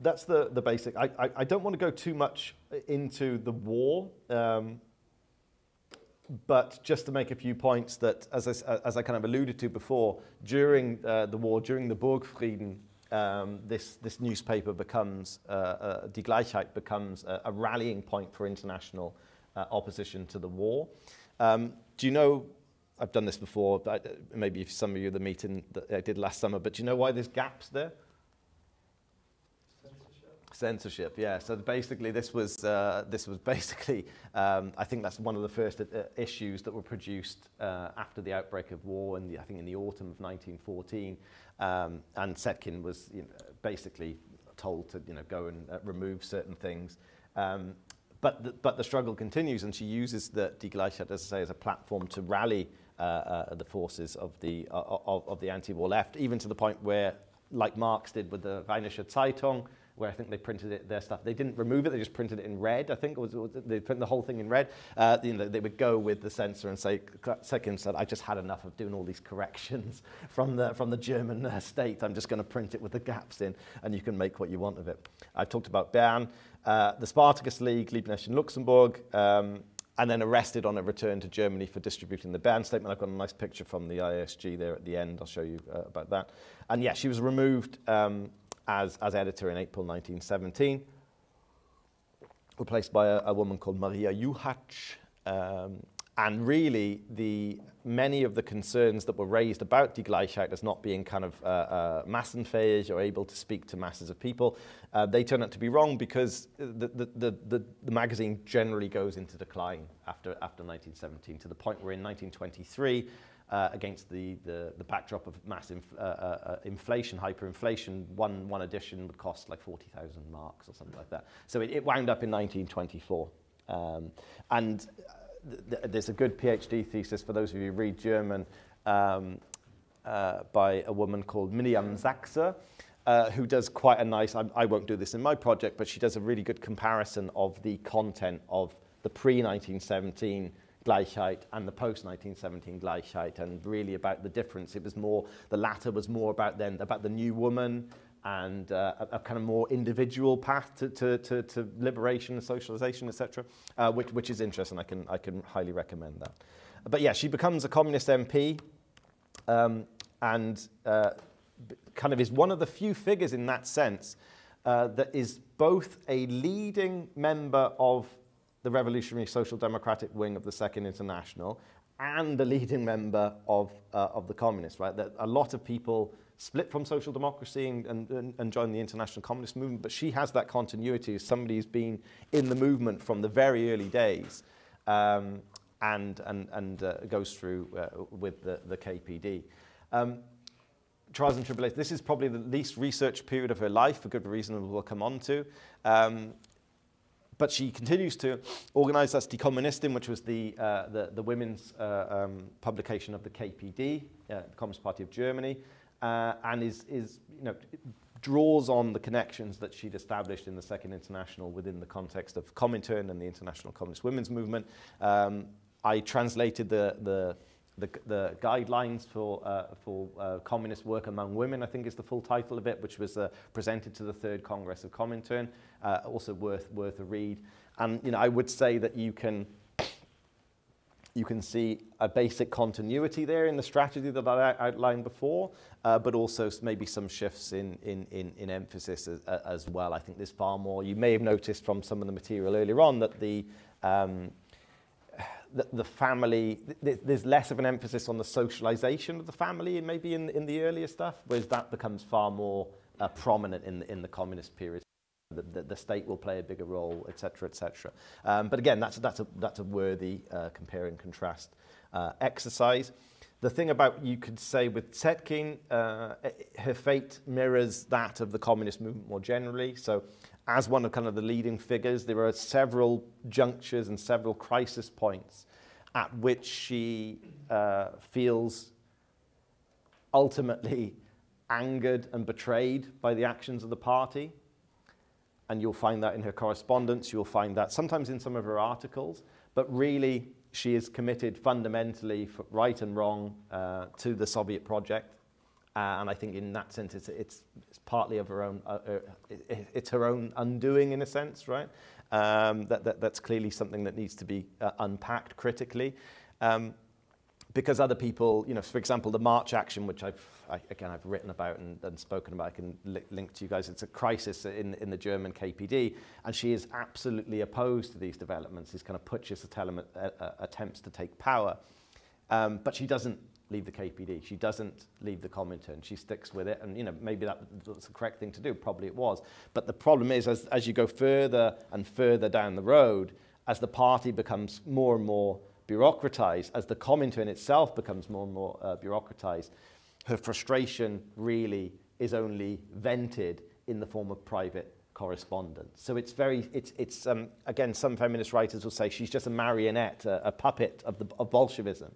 that's the, the basic. I, I, I don't want to go too much into the war. Um, but just to make a few points that, as I, as I kind of alluded to before, during uh, the war, during the Burgfrieden, um, this, this newspaper becomes, uh, uh, Die Gleichheit becomes a, a rallying point for international uh, opposition to the war. Um, do you know, I've done this before, but maybe if some of you the meeting that I did last summer, but do you know why there's gaps there? Censorship, yeah. So basically, this was uh, this was (laughs) basically um, I think that's one of the first uh, issues that were produced uh, after the outbreak of war, the, I think in the autumn of 1914. Um, and Zetkin was you know, basically told to you know, go and uh, remove certain things. Um, but, the, but the struggle continues, and she uses the Die Gleichheit, as I say, as a platform to rally uh, the forces of the, of, of the anti-war left, even to the point where, like Marx did with the Rheinische Zeitung, where I think they printed it, their stuff. They didn't remove it, they just printed it in red, I think. They printed the whole thing in red. Uh, you know, they would go with the censor and say, second said, I just had enough of doing all these corrections (laughs) from the, from the German uh, state. I'm just going to print it with the gaps in, and you can make what you want of it. I've talked about Bern, uh, the Spartacus League, Liebknecht in Luxemburg, um, and then arrested on a return to Germany for distributing the ban statement. I've got a nice picture from the IISG there at the end. I'll show you uh, about that. And yeah, she was removed um, as, as editor in April 1917, replaced by a, a woman called Maria Juchacz. Um, and really, the, many of the concerns that were raised about Die Gleichheit as not being kind of uh, uh, massenfähig or able to speak to masses of people, uh, they turn out to be wrong because the, the, the, the, the magazine generally goes into decline after, after 1917 to the point where in 1923, uh, against the, the, the backdrop of mass inf uh, uh, uh, inflation, hyperinflation, one, one edition would cost like 40,000 marks or something like that. So it, it wound up in 1924. Um, and th th there's a good PhD thesis for those of you who read German um, uh, by a woman called Miriam uh, who does quite a nice, I, I won't do this in my project, but she does a really good comparison of the content of the pre-1917 Gleichheit and the post-1917 Gleichheit and really about the difference. It was more, the latter was more about then, about the new woman and uh, a, a kind of more individual path to, to, to, to liberation and socialization, etc., uh, which, which is interesting. I can, I can highly recommend that. But yeah, she becomes a communist MP um, and uh, kind of is one of the few figures in that sense uh, that is both a leading member of the revolutionary social democratic wing of the Second International and the leading member of, uh, of the communists, right? That a lot of people split from social democracy and, and, and joined the international communist movement, but she has that continuity as somebody who's been in the movement from the very early days um, and, and, and uh, goes through uh, with the, the KPD. Um, trials and tribulations. This is probably the least research period of her life, for good reason we'll come on to. Um, but she continues to organize Das Die Kommunistin, which was the, uh, the, the, women's uh, um, publication of the KPD, uh, the Communist Party of Germany, uh, and is, is, you know, draws on the connections that she'd established in the Second International within the context of Comintern and the International Communist Women's Movement. Um, I translated the, the the, the guidelines for, uh, for uh, communist work among women, I think is the full title of it, which was uh, presented to the third Congress of Comintern, uh, also worth, worth a read. And you know, I would say that you can, you can see a basic continuity there in the strategy that I outlined before, uh, but also maybe some shifts in, in, in, in emphasis as, as well. I think there's far more. You may have noticed from some of the material earlier on that the um, the, the family, th there's less of an emphasis on the socialization of the family and maybe in, in the earlier stuff, whereas that becomes far more uh, prominent in, in the communist period. The, the, state will play a bigger role, etc., etc. Um, but again, that's, that's, a, that's a worthy uh, compare and contrast uh, exercise. The thing about, you could say, with Zetkin, uh, her fate mirrors that of the communist movement more generally. So as one of kind of the leading figures. There are several junctures and several crisis points at which she uh, feels ultimately angered and betrayed by the actions of the party. And you'll find that in her correspondence, you'll find that sometimes in some of her articles, but really she is committed fundamentally, right and wrong, uh, to the Soviet project. Uh, and I think in that sense, it's, it's, it's partly of her own, uh, uh, it, it's her own undoing in a sense, right? Um, that, that, that's clearly something that needs to be uh, unpacked critically. Um, because other people, you know, for example, the March action, which I've, I, again, I've written about and, and spoken about, I can li link to you guys, it's a crisis in, in the German KPD, and she is absolutely opposed to these developments, these kind of putschist attempts to take power. Um, but she doesn't leave the KPD. She doesn't leave the Comintern. She sticks with it. And, you know, maybe that, that's the correct thing to do. Probably it was. But the problem is, as, as you go further and further down the road, as the party becomes more and more bureaucratized, as the Comintern itself becomes more and more uh, bureaucratized, her frustration really is only vented in the form of private correspondence. So it's very, it's, it's um, again, some feminist writers will say she's just a marionette, a, a puppet of, the, of Bolshevism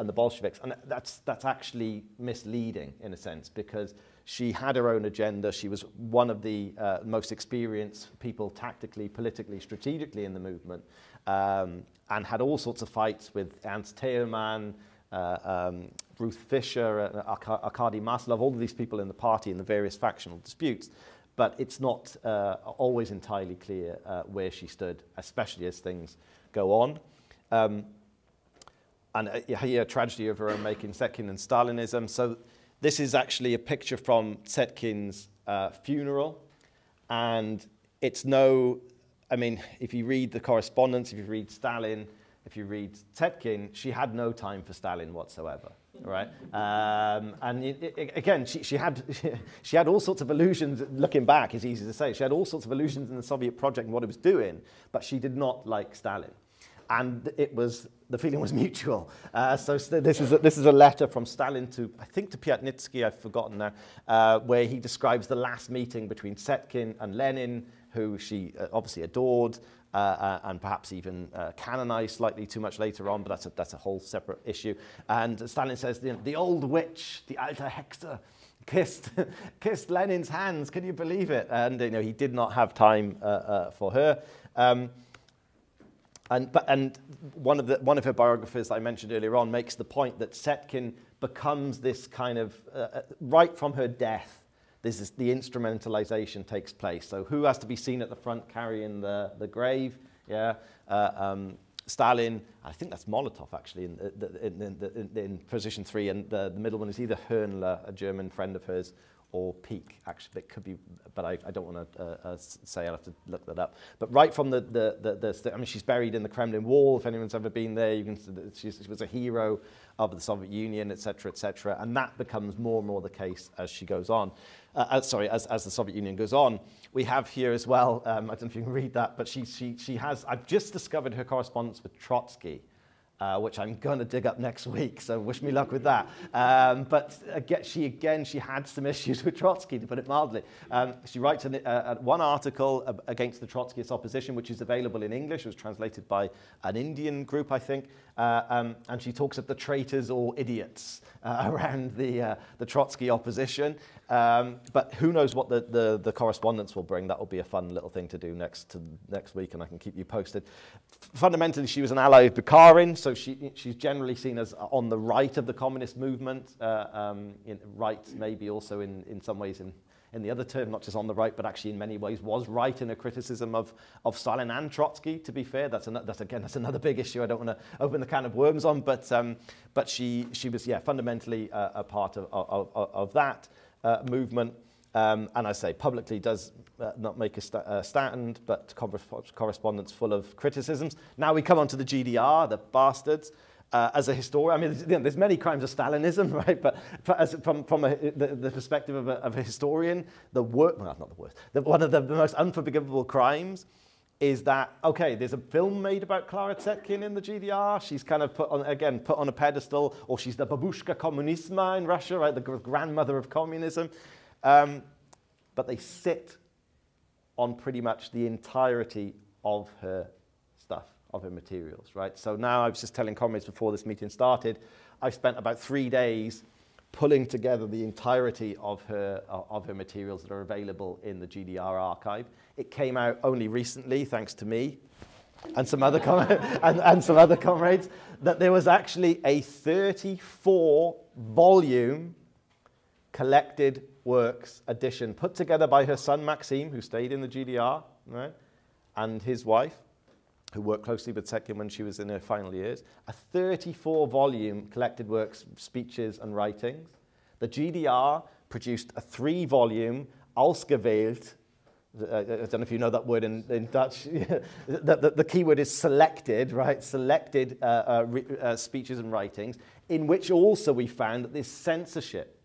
and the Bolsheviks. And that's, that's actually misleading in a sense because she had her own agenda. She was one of the uh, most experienced people tactically, politically, strategically in the movement um, and had all sorts of fights with Ernst Thälmann, uh, um, Ruth Fischer, uh, Arkady Maslov, all of these people in the party in the various factional disputes. But it's not uh, always entirely clear uh, where she stood, especially as things go on. Um, and a, here, tragedy of her own making, Zetkin and Stalinism. So this is actually a picture from Zetkin's uh, funeral. And it's no, I mean, if you read the correspondence, if you read Stalin, if you read Zetkin, she had no time for Stalin whatsoever, right? Um, and it, it, again, she, she, had, (laughs) she had all sorts of illusions, looking back, it's easy to say, she had all sorts of illusions in the Soviet project and what it was doing, but she did not like Stalin. And it was, the feeling was (laughs) mutual. Uh, so this is, a, this is a letter from Stalin to, I think to Pyatnitsky, I've forgotten now, uh, where he describes the last meeting between Zetkin and Lenin, who she uh, obviously adored, uh, uh, and perhaps even uh, canonized slightly too much later on, but that's a, that's a whole separate issue. And Stalin says, the, the old witch, the alte Hexe, kissed, (laughs) kissed Lenin's hands. Can you believe it? And you know, he did not have time for her. Um, and, but, and one, of the, one of her biographers I mentioned earlier on makes the point that Zetkin becomes this kind of, uh, right from her death, this is the instrumentalization takes place. So who has to be seen at the front carrying the, the grave? Yeah, uh, um, Stalin. I think that's Molotov actually in, in, in, in position three, and the, the, middle one is either Hoernle, a German friend of hers, or Pieck, Actually, it could be, but I, I don't want to uh, uh, say. I'll have to look that up. But right from the, the, the, the, I mean, she's buried in the Kremlin Wall. If anyone's ever been there, you can. She was a hero of the Soviet Union, etc., etc., and that becomes more and more the case as she goes on. Uh, as, sorry, as, as the Soviet Union goes on. We have here as well. Um, I don't know if you can read that, but she, she, she has. I've just discovered her correspondence with Trotsky uh, which I'm going to dig up next week, so wish me luck with that. Um, but again, she, again, she had some (laughs) issues with Trotsky, to put it mildly. Um, she writes an, uh, one article against the Trotskyist opposition, which is available in English. It was translated by an Indian group, I think. Uh, um, and she talks of the traitors or idiots uh, (laughs) around the, uh, the Trotsky opposition. Um, but who knows what the, the, the, correspondence will bring. That will be a fun little thing to do next, to, next week, and I can keep you posted. Fundamentally, she was an ally of Bukharin, so she, she's generally seen as on the right of the communist movement, uh, um, right maybe also in, in some ways in in the other term, not just on the right, but actually in many ways was right in a criticism of, of Stalin and Trotsky, to be fair. That's, an, that's again, that's another big issue I don't want to open the can of worms on, but, um, but she, she was, yeah, fundamentally uh, a part of, of, of that uh, movement. Um, and I say publicly does uh, not make a st uh, stand, but correspondence full of criticisms. Now we come on to the GDR, the bastards uh, as a historian, I mean, you know, there's many crimes of Stalinism, (laughs) right? But as, from, from a, the, the, perspective of a, of a, historian, the worst, well, not the worst, the, one of the, most unforgivable crimes is that, okay, there's a film made about Clara Zetkin in the GDR. She's kind of put on, again, put on a pedestal, or she's the babushka kommunisma in Russia, right? The grandmother of communism. Um, but they sit on pretty much the entirety of her stuff of her materials, right? So now I was just telling comrades before this meeting started, I've spent about three days pulling together the entirety of her, uh, of her materials that are available in the GDR archive. It came out only recently, thanks to me and some other, com- (laughs) and, and some other comrades, that there was actually a 34 volume collected works edition put together by her son Maxime, who stayed in the GDR, right, and his wife who worked closely with Zetkin when she was in her final years, a 34 volume collected works, speeches and writings. The GDR produced a three volume Ausgewählt, uh, I don't know if you know that word in, in Dutch. (laughs) the, the, the, key word is selected, right? Selected uh, uh, re, uh, speeches and writings, in which also we found that there's censorship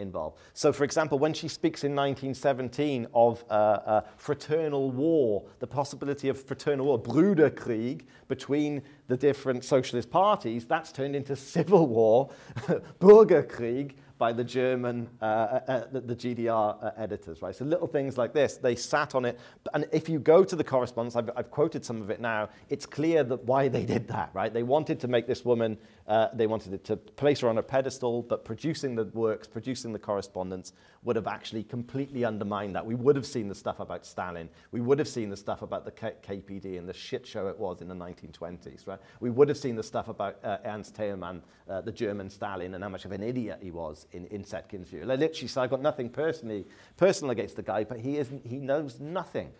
involved. So, for example, when she speaks in 1917 of uh, uh, fraternal war, the possibility of fraternal war, Brüderkrieg, between the different socialist parties, that's turned into civil war, (laughs) Bürgerkrieg, by the German, uh, uh, uh the, GDR uh, editors, right? So little things like this, they sat on it. And if you go to the correspondence, I've, I've quoted some of it now, it's clear that why they did that, right? They wanted to make this woman, uh, they wanted to place her on a pedestal, but producing the works, producing the correspondence would have actually completely undermined that. We would have seen the stuff about Stalin. We would have seen the stuff about the K KPD and the shit show it was in the 1920s, right? We would have seen the stuff about Ernst Thälmann, the German Stalin, and how much of an idiot he was in, in Zetkin's view. Like, literally, so I've got nothing personally, personal against the guy, but he, isn't, he knows nothing.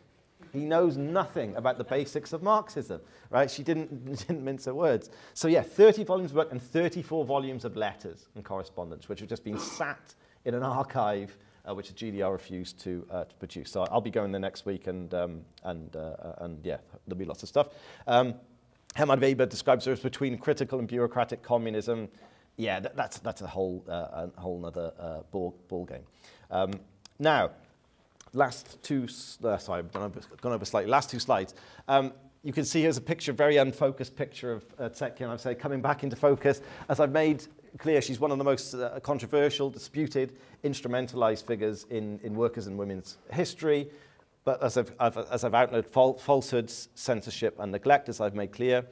He knows nothing about the basics of Marxism, right? She didn't, (laughs) didn't mince her words. So yeah, 30 volumes of work and 34 volumes of letters and correspondence, which have just been sat in an archive uh, which the GDR refused to, uh, to produce. So I'll be going there next week, and, um, and, uh, and yeah, there'll be lots of stuff. Um, Hermann Weber describes her as between critical and bureaucratic communism. Yeah, that, that's, that's a whole, uh, a whole other uh, ball, ball game. Um, now, last two, uh, sorry, I've gone over, gone over slightly, last two slides. Um, you can see here's a picture, very unfocused picture of uh, I'd say, coming back into focus. As I've made clear she's one of the most uh, controversial, disputed, instrumentalized figures in, in workers' and women's history. But as I've, I've, as I've outlined, fal falsehoods, censorship, and neglect, as I've made clear.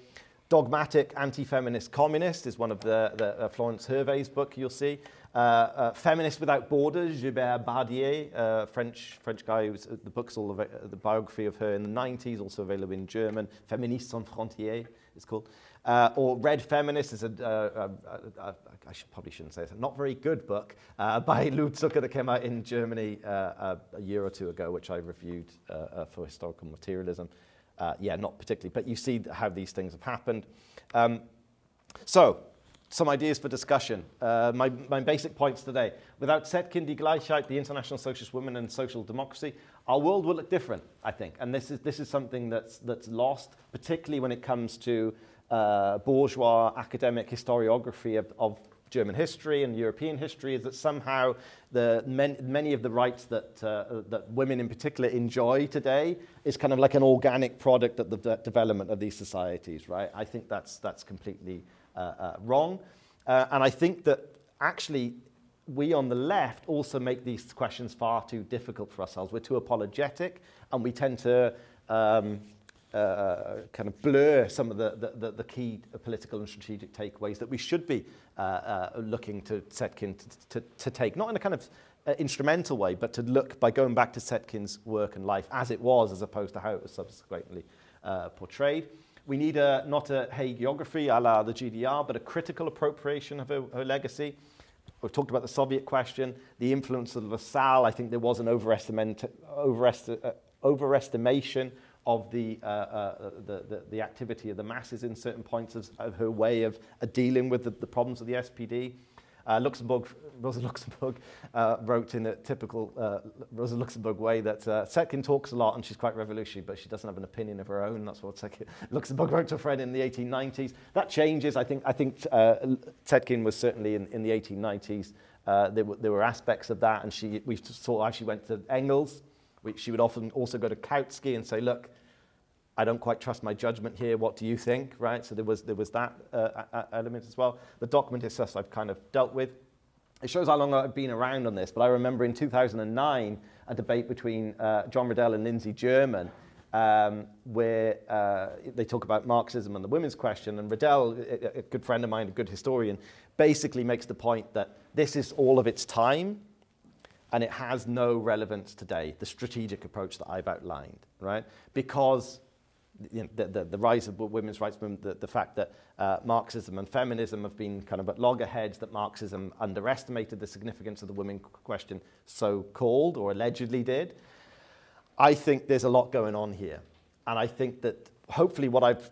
Dogmatic anti-feminist communist is one of the, the uh, Florence Hervé's book you'll see. Uh, uh, Feminist Without Borders, Gilbert Badia, uh, French, French guy, who's, uh, the book's all, the biography of her in the 90s, also available in German. Féministes sans frontières, it's called. Uh, or Red Feminist is a, uh, uh, I should, probably shouldn't say it, not very good book uh, by Lou Zucker that came out in Germany uh, a year or two ago, which I reviewed for historical materialism. Yeah, not particularly, but you see how these things have happened. Um, so, some ideas for discussion. Uh, my, my basic points today. Without Zetkin, Die Gleichheit, the International Socialist Women and Social Democracy, our world will look different, I think. And this is, this is something that's, that's lost, particularly when it comes to uh, bourgeois academic historiography of, of, German history and European history is that somehow the men, many of the rights that, uh, that women in particular enjoy today is kind of like an organic product of the de development of these societies, right? I think that's, that's completely uh, uh, wrong. Uh, and I think that actually we on the left also make these questions far too difficult for ourselves. We're too apologetic and we tend to um, uh, kind of blur some of the, the, the, key political and strategic takeaways that we should be uh, uh, looking to Zetkin to, to, to take, not in a kind of uh, instrumental way, but to look by going back to Zetkin's work and life as it was, as opposed to how it was subsequently uh, portrayed. We need a, not a hagiography a la the GDR, but a critical appropriation of her, her legacy. We've talked about the Soviet question, the influence of Lassalle. I think there was an overestimate, overest, uh, overestimation of the, uh, uh, the, the, the, activity of the masses in certain points of, of her way of dealing with the, the problems of the SPD. Uh, Luxemburg, (laughs) Rosa Luxemburg uh, wrote in a typical uh, Rosa Luxemburg way that Zetkin talks a lot and she's quite revolutionary, but she doesn't have an opinion of her own. That's what Zetkin, Luxemburg (laughs) wrote to a friend in the 1890s. That changes. I think, I think Zetkin was certainly in, in the 1890s. Uh, there, there were aspects of that, and she, we saw how she went to Engels. She would often also go to Kautsky and say, look, I don't quite trust my judgment here. What do you think? Right? So there was, there was that uh, element as well. The document itself I've kind of dealt with. It shows how long I've been around on this, but I remember in 2009 a debate between uh, John Riddell and Lindsey German um, where uh, they talk about Marxism and the women's question. And Riddell, a, a good friend of mine, a good historian, basically makes the point that this is all of its time and it has no relevance today, the strategic approach that I've outlined, right? Because you know, the, the, the, rise of women's rights movement, the, the fact that uh, Marxism and feminism have been kind of at loggerheads, that Marxism underestimated the significance of the women question, so-called or allegedly did. I think there's a lot going on here. And I think that hopefully what I've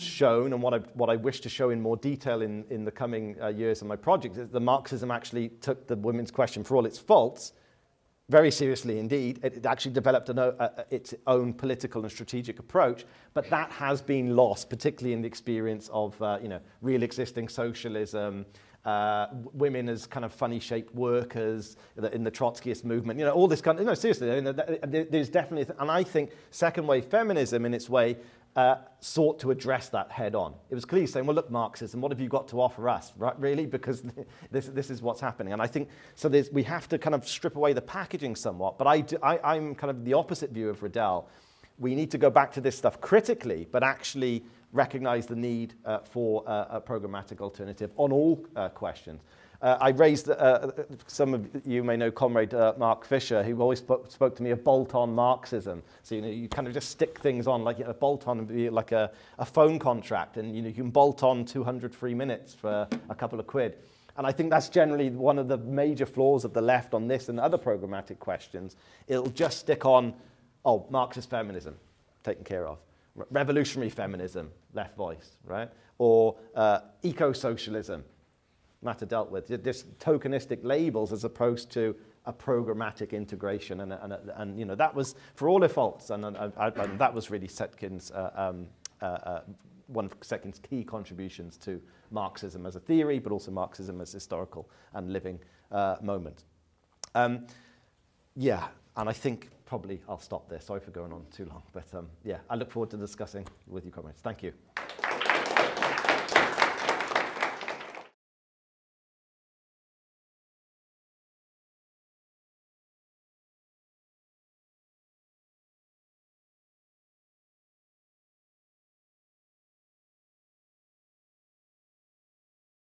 shown and what I, what I wish to show in more detail in, in the coming uh, years of my project is that Marxism actually took the women's question for all its faults very seriously indeed. It, it actually developed an, uh, uh, its own political and strategic approach, but that has been lost, particularly in the experience of uh, you know, real existing socialism uh, women as kind of funny shaped workers in the Trotskyist movement, you know, all this kind of, no, seriously, there's definitely, and I think second wave feminism in its way uh, sought to address that head on. It was clearly saying, well, look, Marxism, what have you got to offer us, right, really? Because (laughs) this, this is what's happening. And I think, so we have to kind of strip away the packaging somewhat, but I do, I, I'm kind of the opposite view of Riddell. We need to go back to this stuff critically, but actually recognize the need uh, for uh, a programmatic alternative on all uh, questions. Uh, I raised, uh, some of you may know Comrade Mark Fischer, who always spoke, spoke to me of bolt-on Marxism. So, you know, you kind of just stick things on, like you a bolt-on would be like a, a phone contract, and, you know, you can bolt on 200 free minutes for a couple of quid. And I think that's generally one of the major flaws of the left on this and other programmatic questions. It'll just stick on, oh, Marxist feminism, taken care of. Revolutionary feminism, left voice, right? Or uh, eco-socialism, matter dealt with. Just tokenistic labels as opposed to a programmatic integration. And, and, and you know, that was, for all their faults, and, and, and that was really Zetkin's, uh, um, uh, uh, one of Zetkin's key contributions to Marxism as a theory, but also Marxism as historical and living uh, moment. Um, yeah, and I think probably I'll stop there. Sorry for going on too long, but um, yeah, I look forward to discussing with you, comrades. Thank you.